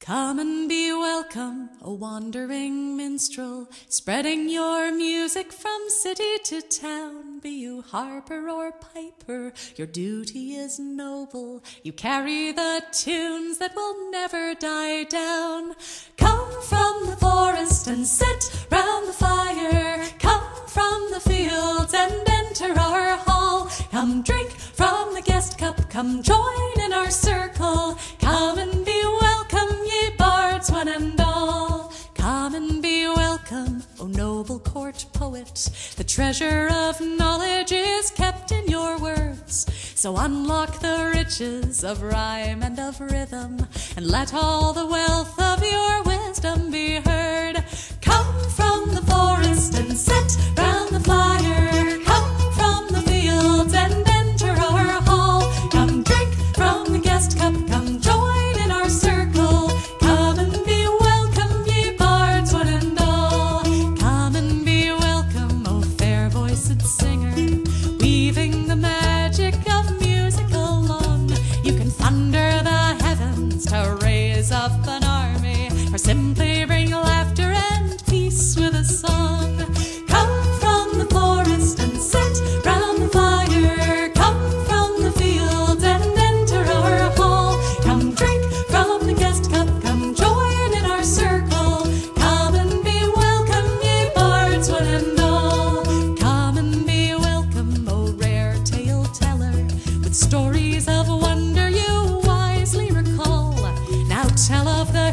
Come and be welcome, O wandering minstrel, spreading your music from city to town. Be you harper or piper, your duty is noble. You carry the tunes that will never die down. Come from the forest and sit round the fire. Come from the fields and enter our hall. Come drink from the guest cup, come join in our circle. Come and be welcome, ye bards, one and all. Come and be welcome, O noble court poet. The treasure of knowledge is kept in your words. So unlock the riches of rhyme and of rhythm, and let all the wealth of your wisdom be heard.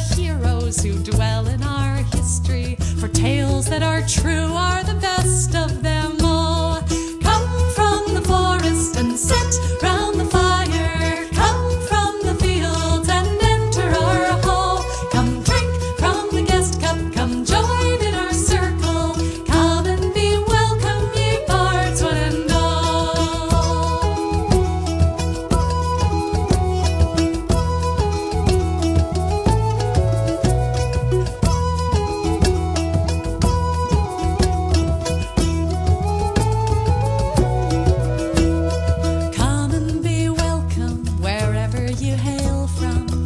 Heroes who dwell in our history, for tales that are true are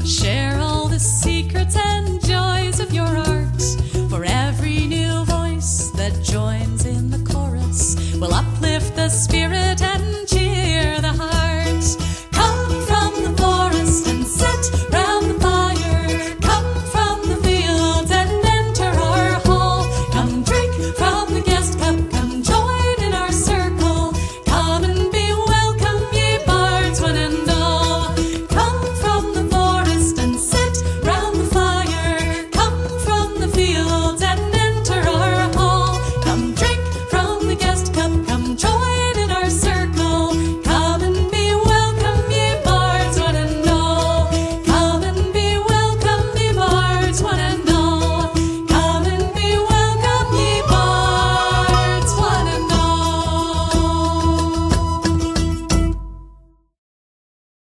share all the secrets.